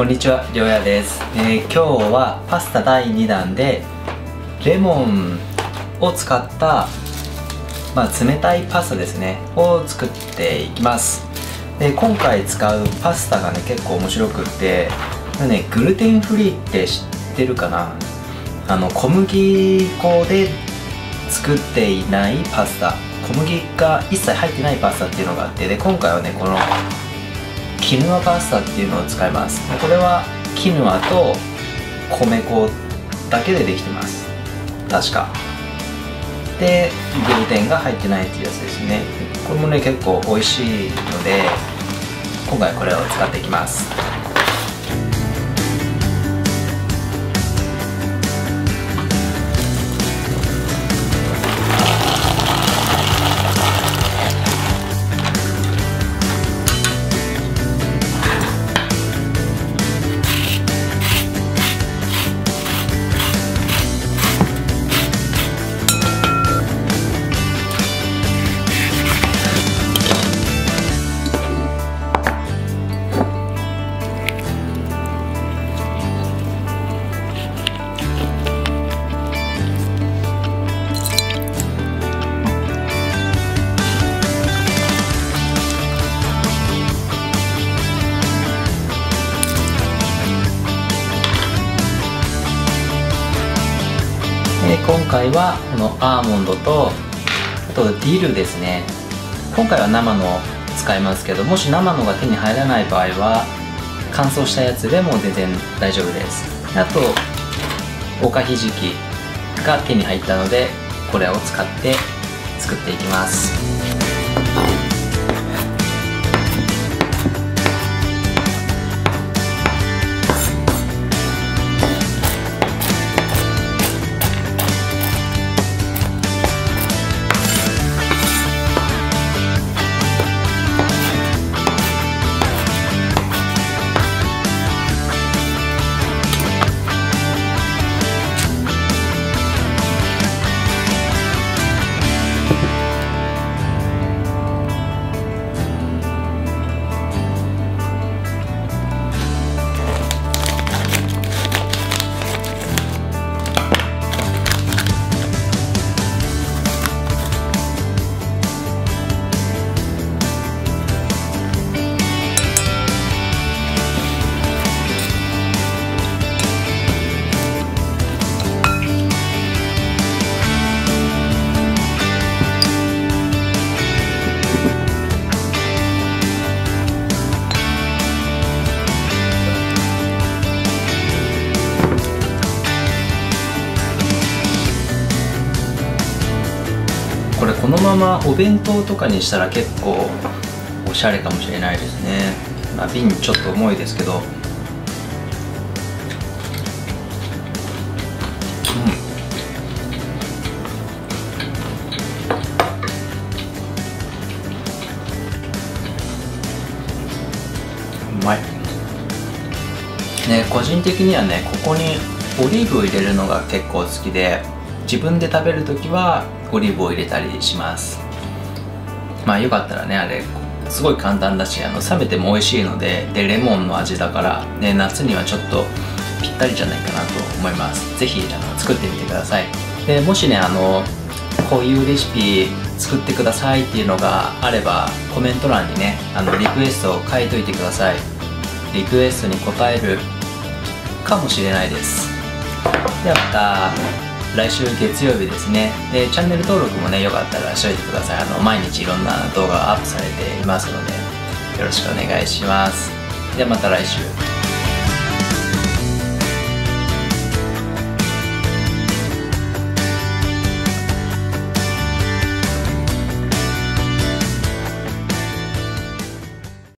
こんにちは、りょうやです、えー、今日はパスタ第2弾でレモンを使った、まあ、冷たいパスタですねを作っていきます。で今回使うパスタがね結構面白くってねグルテンフリーって知ってるかな？あの小麦粉で作っていないパスタ。小麦が一切入ってないパスタっていうのがあってで今回はねこのキヌアパスタっていうのを使います。これはキヌアと米粉だけでできてます。確か。でグルテンが入ってないっていうやつですね。これもね結構美味しいので今回これを使っていきます。今回はこのアーモンドとあとディルですね。今回は生の使いますけどもし生のが手に入らない場合は乾燥したやつでも全然大丈夫です。あとおかひじきが手に入ったのでこれを使って作っていきます。のままお弁当とかにしたら結構おしゃれかもしれないですね、まあ、瓶ちょっと重いですけど。うん。うまい。ね個人的にはねここにオリーブを入れるのが結構好きで。自分で食べる時はオリーブを入れたりします。まあよかったらねあれすごい簡単だしあの冷めても美味しいのででレモンの味だから、ね、夏にはちょっとぴったりじゃないかなと思います。是非作ってみてください。でもしねあのこういうレシピ作ってくださいっていうのがあればコメント欄にねあのリクエストを書いといてください。リクエストに答えるかもしれないです。ではまた。来週月曜日ですね。でチャンネル登録もねよかったらしといてください。あの毎日いろんな動画がアップされていますのでよろしくお願いします。ではまた来週。